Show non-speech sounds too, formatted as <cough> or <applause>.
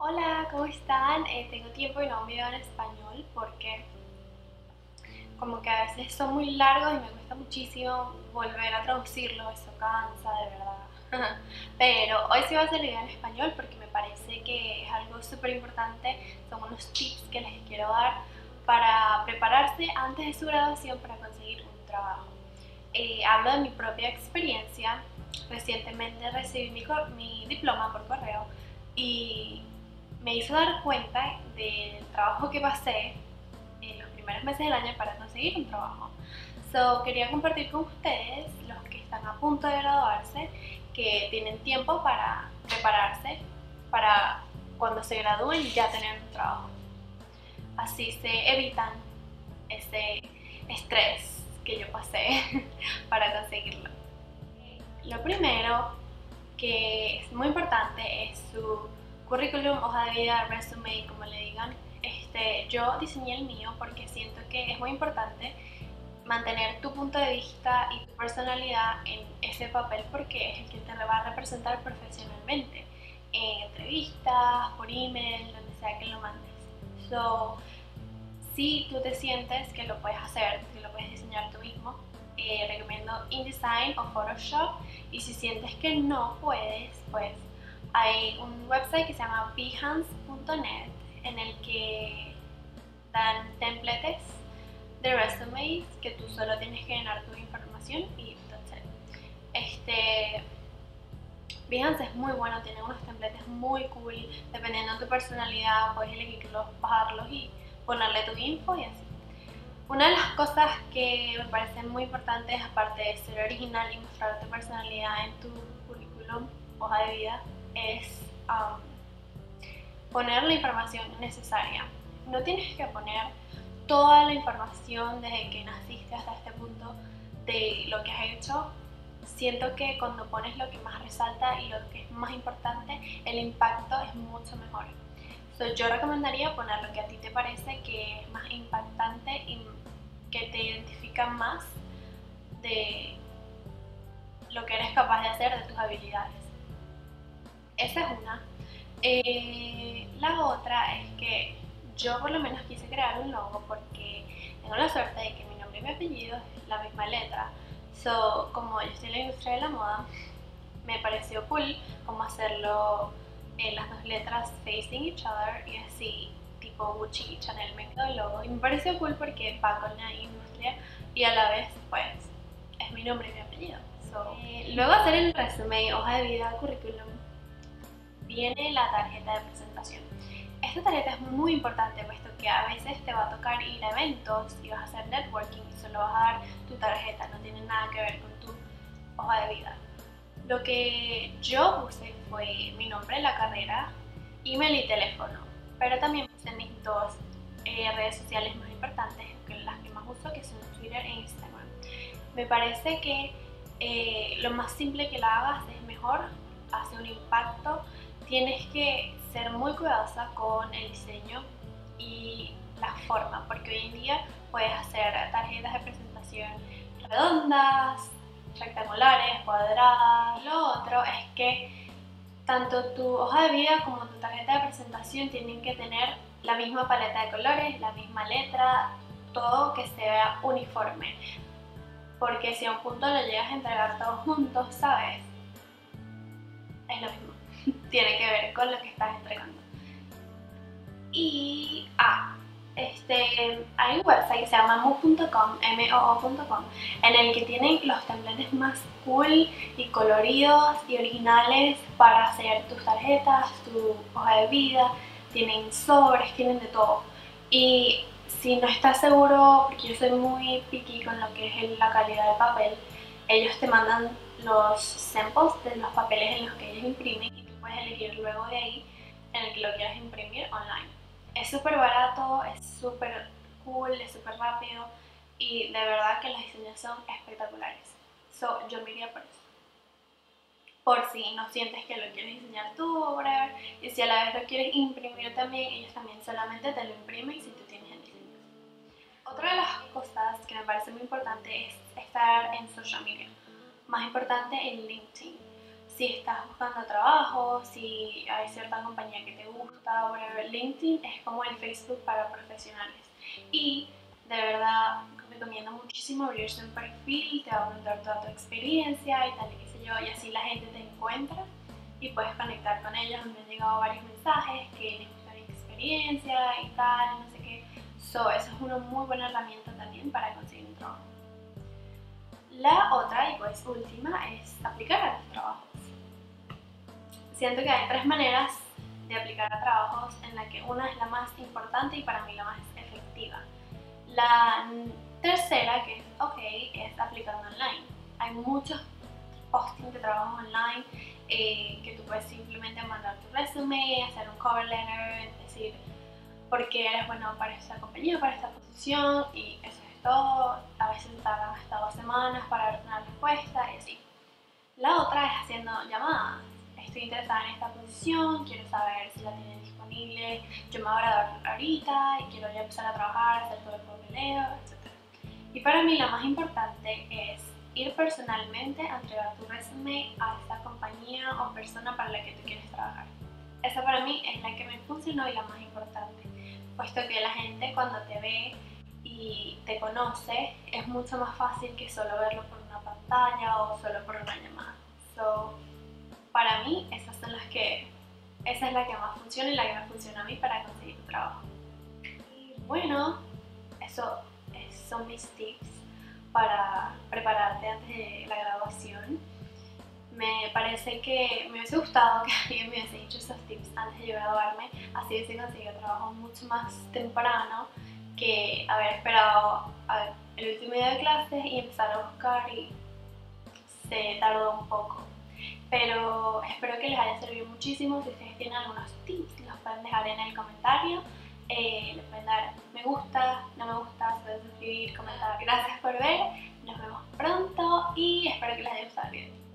Hola, ¿cómo están? Eh, tengo tiempo y no un video en español porque como que a veces son muy largos y me cuesta muchísimo volver a traducirlo, eso cansa de verdad. <laughs> Pero hoy sí va a ser video en español porque me parece que es algo súper importante, son unos tips que les quiero dar para prepararse antes de su graduación para conseguir un trabajo. Eh, hablo de mi propia experiencia, recientemente recibí mi diploma por correo y me hizo dar cuenta del trabajo que pasé en los primeros meses del año para conseguir un trabajo. So, quería compartir con ustedes, los que están a punto de graduarse, que tienen tiempo para prepararse para cuando se gradúen ya tener un trabajo. Así se evitan ese estrés que yo pasé <laughs> para conseguirlo. Lo primero que es muy importante es su currículum, hoja de vida, resume, como le digan. Este, yo diseñé el mío porque siento que es muy importante mantener tu punto de vista y tu personalidad en ese papel porque es el que te va a representar profesionalmente en entrevistas, por email, donde sea que lo mandes. So, si tú te sientes que lo puedes hacer, que lo puedes diseñar tú mismo, eh, recomiendo InDesign o Photoshop y si sientes que no puedes, pues hay un website que se llama behance.net en el que dan templates de resumes que tú solo tienes que llenar tu información y entonces este Behance es muy bueno, tiene unos templates muy cool, dependiendo de tu personalidad puedes elegirlos, bajarlos y ponerle tu info y así. Una de las cosas que me parecen muy importantes, aparte de ser original y mostrar tu personalidad en tu currículum, hoja de vida, es um, poner la información necesaria. No tienes que poner toda la información desde que naciste hasta este punto de lo que has hecho. Siento que cuando pones lo que más resalta y lo que es más importante, el impacto es mucho mejor. yo recomendaría poner lo que a ti te parece que es más impactante y que te identifica más de lo que eres capaz de hacer, de tus habilidades. Esa es una. Eh, la otra es que yo por lo menos quise crear un logo porque tengo la suerte de que mi nombre y mi apellido es la misma letra. So, como yo estoy en la industria de la moda, me pareció cool como hacerlo en las dos letras facing each other y así tipo Gucci y Chanel me quedó logo y me pareció cool porque va con la industria y a la vez pues es mi nombre y mi apellido. So, eh, luego hacer el resumen, hoja de vida, currículum viene la tarjeta de presentación. Esta tarjeta es muy importante puesto que a veces te va a tocar ir a eventos y vas a hacer networking y solo vas a dar tu tarjeta, no tiene nada que ver con tu hoja de vida. Lo que yo puse fue mi nombre, la carrera, email y teléfono, pero también puse mis dos eh, redes sociales más importantes, que las que más uso, que son Twitter e Instagram. Me parece que eh, lo más simple que la hagas es mejor, hace un impacto tienes que ser muy cuidadosa con el diseño y la forma, porque hoy en día puedes hacer tarjetas de presentación redondas, rectangulares, cuadradas. Lo otro es que tanto tu hoja de vida como tu tarjeta de presentación tienen que tener la misma paleta de colores, la misma letra, todo que se vea uniforme. Porque si a un punto lo llegas a entregar todos juntos, ¿sabes? Es lo mismo <laughs> tiene que ver con lo que estás entregando. Y ah, este, hay un website que se llama moo.com, M-O-O.com, en el que tienen los templates más cool y coloridos y originales para hacer tus tarjetas, tu hoja de vida, tienen sobres, tienen de todo. Y si no estás seguro, porque yo soy muy picky con lo que es la calidad del papel, ellos te mandan los samples de los papeles en los que ellos imprimen elegir luego de ahí en el que lo quieras imprimir online. Es súper barato, es súper cool, es súper rápido y de verdad que los diseños son espectaculares. So, yo me iría por eso. Por si no sientes que lo quieres diseñar tú o y si a la vez lo quieres imprimir también, ellos también solamente te lo imprimen si tú tienes el diseño. Otra de las cosas que me parece muy importante es estar en social media. Más importante en LinkedIn si estás buscando trabajo, si hay cierta compañía que te gusta whatever. LinkedIn es como el Facebook para profesionales. Y de verdad recomiendo muchísimo abrirse un perfil, te va a preguntar toda tu experiencia y tal, y qué sé yo, y así la gente te encuentra y puedes conectar con ellos. Me han llegado varios mensajes que les gusta mi experiencia y tal, no sé qué. So, eso es una muy buena herramienta también para conseguir un trabajo. La otra y pues última es aplicar a los trabajos. Siento que hay tres maneras de aplicar a trabajos en la que una es la más importante y para mí la más efectiva. La tercera, que es ok, es aplicando online. Hay muchos postings de trabajo online eh, que tú puedes simplemente mandar tu resumen, hacer un cover letter, decir por qué eres bueno para esta compañía, para esta posición y eso es todo. A veces tardan hasta dos semanas para dar una respuesta y así. La otra es haciendo llamadas. Estoy interesada en esta posición, quiero saber si la tienen disponible, yo me voy a ahorita y quiero ya empezar a trabajar, hacer todo el papeleo, etc. Y para mí la más importante es ir personalmente a entregar tu resumen a esta compañía o persona para la que tú quieres trabajar. Esa para mí es la que me funcionó y la más importante, puesto que la gente cuando te ve y te conoce es mucho más fácil que solo verlo por una pantalla o solo por una llamada. So, para mí esas son las que, esa es la que más funciona y la que me funciona a mí para conseguir un trabajo. Y bueno, eso son mis tips para prepararte antes de la graduación. Me parece que me hubiese gustado que <laughs> alguien me hubiese dicho esos tips antes de graduarme, así hubiese conseguido trabajo mucho más temprano que haber esperado el último día de clases y empezar a buscar y se tardó un poco. Pero espero que les haya servido muchísimo. Si ustedes tienen algunos tips, los pueden dejar en el comentario. Eh, les pueden dar me gusta, no me gusta, pueden suscribir, comentar. Gracias por ver, nos vemos pronto y espero que les haya gustado el video.